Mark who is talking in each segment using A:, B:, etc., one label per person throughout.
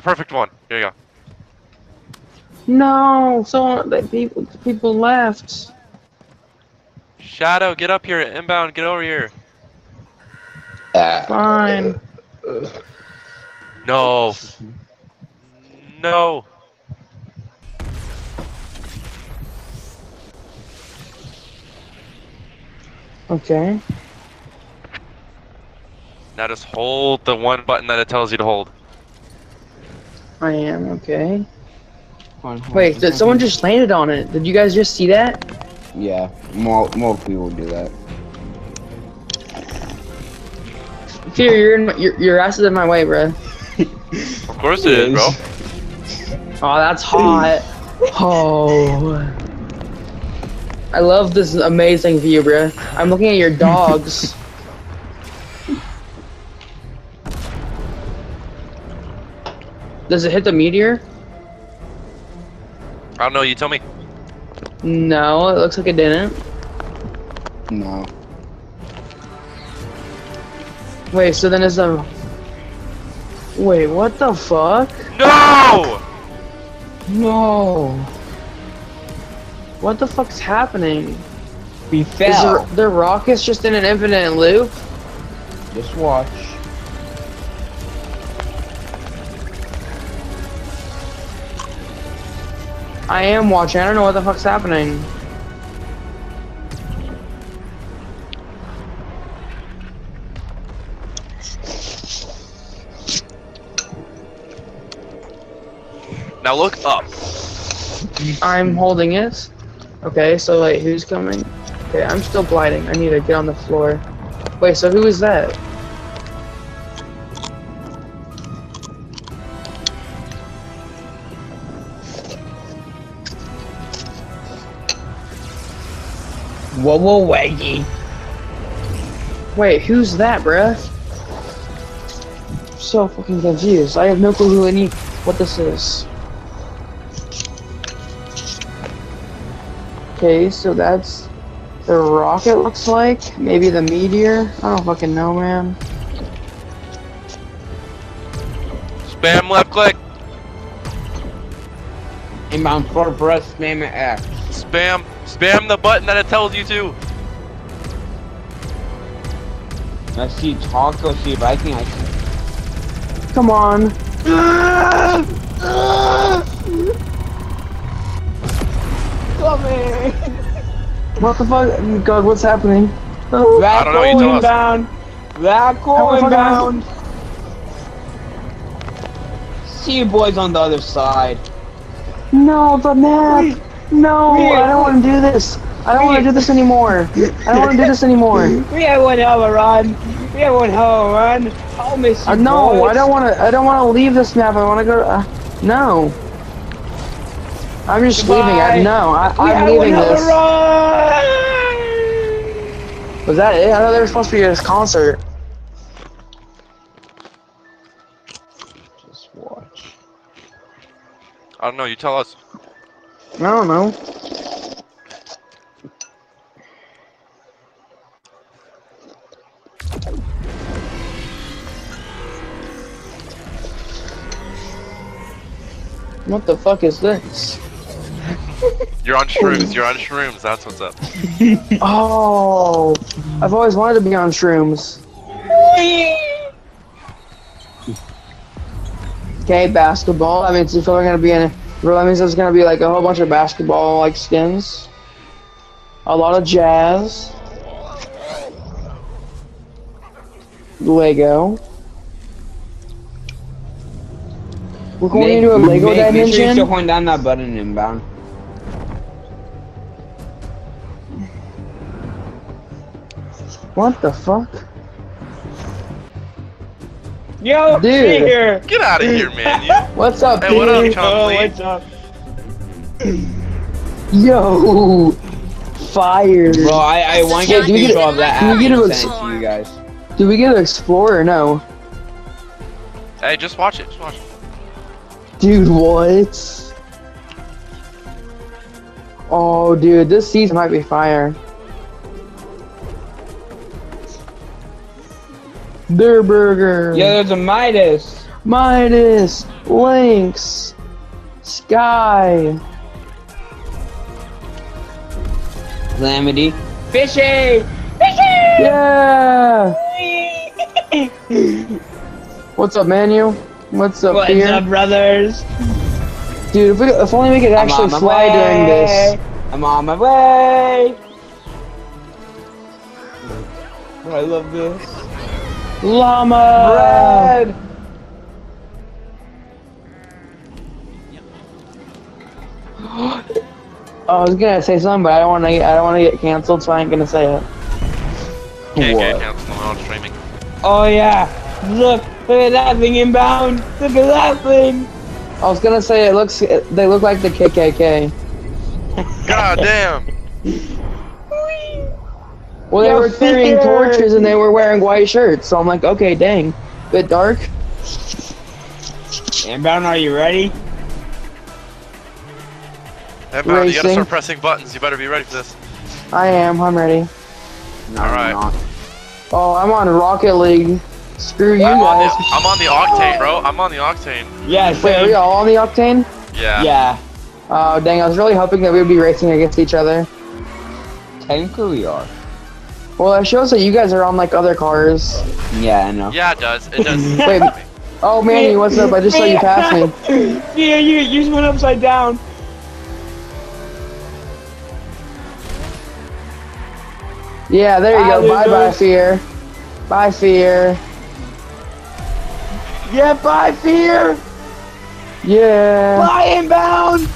A: Well, I got the perfect one. Here you go.
B: No, so the people people left.
A: Shadow, get up here. Inbound, get over here.
C: Ah.
B: Fine.
A: No. No.
B: Okay.
A: Now just hold the one button that it tells you to hold.
B: I am okay.
C: Hold on, hold
B: Wait,
C: on.
B: did someone just landed on it? Did you guys just see that?
C: Yeah, more more people do that.
B: Fear, you're in my, your your ass is in my way, bro.
A: Of course it is, bro.
B: Oh, that's hot. Oh. I love this amazing view, bro. I'm looking at your dogs. Does it hit the meteor?
A: I don't know. You tell me.
B: No, it looks like it didn't.
C: No.
B: Wait, so then is the. Wait, what the fuck?
A: No!
B: No. What the fuck's happening?
C: We
B: Is
C: fell.
B: the, the rocket's just in an infinite loop?
C: Just watch.
B: I am watching. I don't know what the fuck's happening.
A: Now look up.
B: I'm holding it. Okay, so wait, who's coming? Okay, I'm still gliding. I need to get on the floor. Wait, so who is that?
C: Whoa, whoa, waggy.
B: Wait, who's that, bruh? So fucking confused. I have no clue who any what this is. Okay, so that's the rocket looks like. Maybe the meteor. I don't fucking know, man.
A: Spam left click.
C: Inbound for breast, spam it X.
A: Spam. Spam the button that it tells you to.
C: Let's see, talk, let's see if I can actually.
B: Come on. What the fuck? God, what's happening? Oh,
A: I don't know, you tell us.
C: inbound. Raccoon
B: How
C: inbound. See you boys on the other side.
B: no, the map. No,
C: we-
B: I don't want to do this. I don't want to do this anymore. I don't want to do this anymore.
C: We have one hell of a run. We have one hell of a run. I'll miss you
B: Uh, no,
C: boys.
B: I don't want to. I don't want to leave this map. I want to go. Uh, no. I'm just
C: Goodbye.
B: leaving. I, no, I,
C: We
B: I'm
C: have
B: leaving
C: one
B: this.
C: run.
B: Was that it? I thought there was supposed to be this concert.
C: Just watch.
A: I don't know. You tell us.
B: I don't know. What the fuck is this?
A: You're on shrooms. You're on shrooms. That's what's up.
B: Oh, I've always wanted to be on shrooms. Okay, basketball. I mean, it's probably gonna be in. Well, that means there's gonna be like a whole bunch of basketball like skins. A lot of jazz. Lego. We're going
C: Make-
B: into a Lego
C: make, Make sure you're still holding down that button inbound.
B: what the fuck?
C: Yo,
B: Dude.
C: see here.
A: Get out of here, man. You.
B: What's up,
A: Hey, what up,
B: dude?
A: Chum
C: Oh, what's up?
B: Yo, fire.
C: Bro, I, I want to
B: Yeah,
C: get
B: do we get-
C: control of that
B: do we
C: app
B: get
C: and
B: to
C: send to you guys.
B: Do we get to explore or no?
A: Hey, just watch it. Just watch it.
B: Dude, what? Oh, dude, this season might be fire. Durrr Burger.
C: Yeah, there's a Midas.
B: Midas, Lynx, Skye.
C: Calamity. Fishy! Fishy.
B: Yeah. What's up, Manu? What's up,
C: What's
B: here?
C: up, brothers?
B: Dude, if, we, if only we could
C: I'm
B: actually
C: on my
B: fly during this.
C: way. I'm on my way. Oh, I love this.
B: Llama!
C: Bread.
B: I was gonna say something, but I don't want to. I don't want to get canceled, so I ain't gonna say it.
A: Can't get
C: What?
A: canceled on streaming.
C: Oh yeah. Look, look at that thing inbound. Look at that thing.
B: I was gonna say it looks. They look like the KKK.
A: God damn.
B: Well, they
C: Yo,
B: were carrying
C: fear.
B: torches and they were wearing white shirts, so I'm like, okay, dang, bit dark.
C: Inbound, are you ready?
A: Inbound, you gotta start pressing buttons. You better be ready for this.
B: I am. I'm ready.
C: No,
A: Alright.
C: I'm.
B: Oh, I'm on Rocket League. Screw you
A: I'm on, the,
B: guys.
A: I'm on the octane, bro. I'm on the octane.
C: Yeah,
B: Wait, are we all on the Octane?
A: Yeah.
C: Yeah.
B: Oh, dang, I was really hoping that we would be racing against each other.
C: Technically we are.
B: Well, it shows that you guys are on like other cars.
C: Yeah, I know.
A: Yeah, it does. It does.
B: Wait. Oh, Manny, what's up? I just saw you pass me.
C: Yeah, you you just went upside down.
B: Yeah, there you go.
C: Bye,
B: Bye bye,
C: losers.
B: fear. Bye, fear.
C: Yeah, bye, fear.
B: Yeah.
C: Bye, inbound.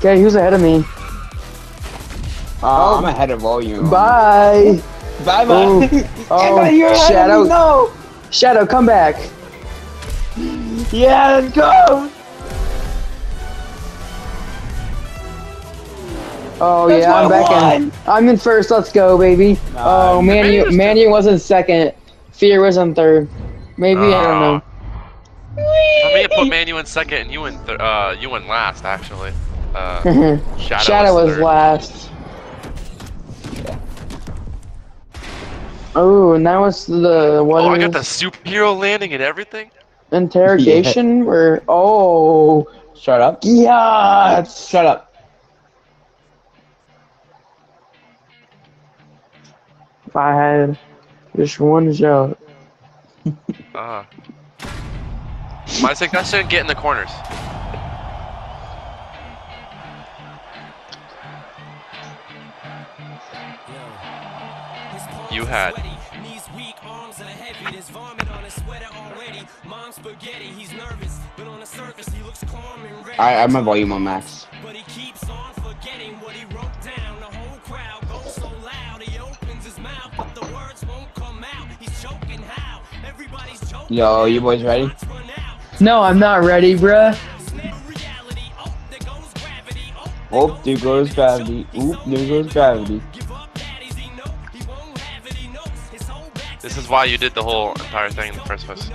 B: Okay, who's ahead of me?
C: Oh, I'm ahead of all you.
B: Bye.
C: Bye, bye.
B: oh,
C: you're ahead
B: Shadow.
C: Of me. No.
B: Shadow, come back.
C: Yeah, let's go.
B: Oh
C: That's
B: yeah, I'm back
C: won.
B: in. I'm in first. Let's go, baby.
C: Nah,
B: oh,
A: Manny
B: Manu,
A: was
B: Manu was in second. Fear was in third. Maybe I don't know.
A: For me, it put Manu in second and you in th- uh you in last actually. Uh, Shadow,
B: Shadow was
A: third.
B: last. Oh, and that was the what?
A: Oh, I got the superhero landing and everything.
B: interrogation. Where? Oh,
C: Shut up.
B: yeah.
C: Shut up.
B: If I had just one shot.
A: Uh. My suggestion: get in the corners.
D: And ready.
C: I I have my volume on max.
D: But he keeps on forgetting what he wrote down. The whole crowd goes so loud, he opens his mouth, but the words won't come out. He's choking how? Everybody's choking.
C: Yo, you boys ready?
D: Shots run out.
B: No, I'm not ready, bruh.
D: Snare reality. Oh, there goes gravity. Oh,
C: Oh, there goes gravity. Oop, there goes gravity.
A: This is why you did the whole entire thing in the first place.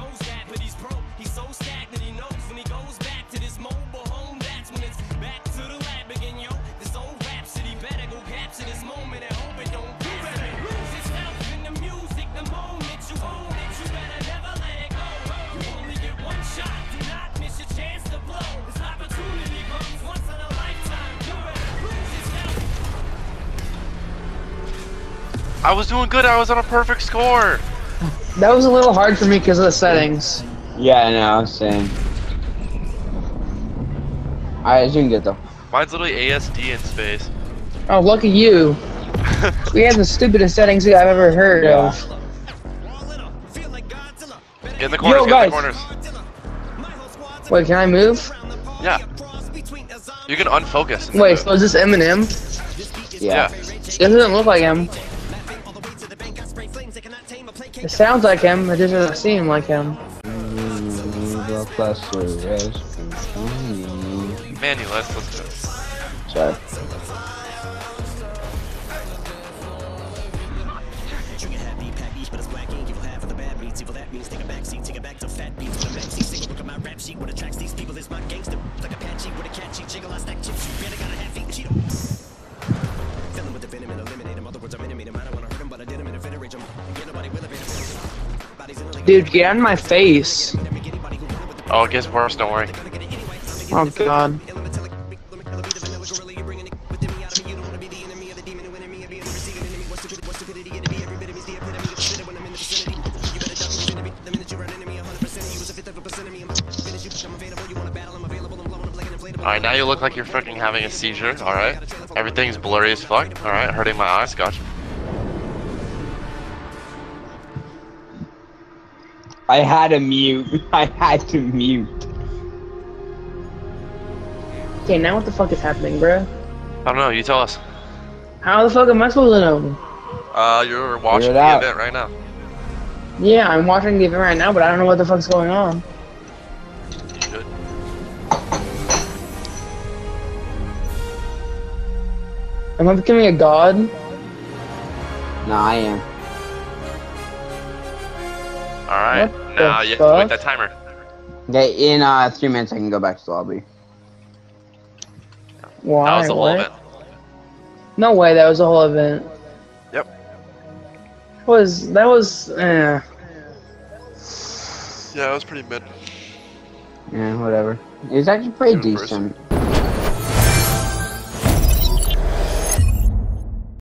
A: I was doing good. I was on a perfect score.
B: That was a little hard for me because of the settings.
C: Yeah, I know. Same. I was saying. Alright, doing good though.
A: Mine's literally ASD in space.
B: Oh, lucky you. We have the stupidest settings I've ever heard
C: Yeah.
B: of.
A: Get in the corners.
C: Yo,
A: get in the
C: guys.
A: corners.
B: Wait, can I move?
A: Yeah. You can unfocus.
B: Wait,
A: move.
B: so is this Eminem?
A: yeah.
B: It doesn't look like him. It sounds like him, it just doesn't seem like him.
A: Manny, let's let's go.
C: Sorry.
D: Filling with the venom and eliminate him. Other words, I'm intimate him. I don't wanna hurt him, but I did him in a venerate him. Get him
B: Dude, get of my face.
A: Oh, it gets worse. Don't worry.
B: Oh god.
A: All right, now you look like you're fucking having a seizure. All right, everything's blurry as fuck. All right, hurting my eyes. Gotcha.
C: I had to mute. I had to mute.
B: Okay, now what the fuck is happening, bro?
A: I don't know. You tell us.
B: How the fuck am I supposed to know?
A: Uh, you're watching
C: it
A: the
C: out.
A: event right now.
B: Yeah, I'm watching the event right now, but I don't know what the fuck's going on.
A: You should.
B: Am I becoming a god?
C: Nah, I am.
A: Now
B: the
A: you have to wait that timer.
C: Okay, in uh three minutes I can go back to the lobby.
B: Why?
A: That was the whole
B: What?
A: event.
B: No way, that was the whole event.
A: Yep.
B: Was that was eh.
A: Yeah, it was pretty mid.
C: Yeah, whatever. It was actually pretty
A: Good person.
C: decent.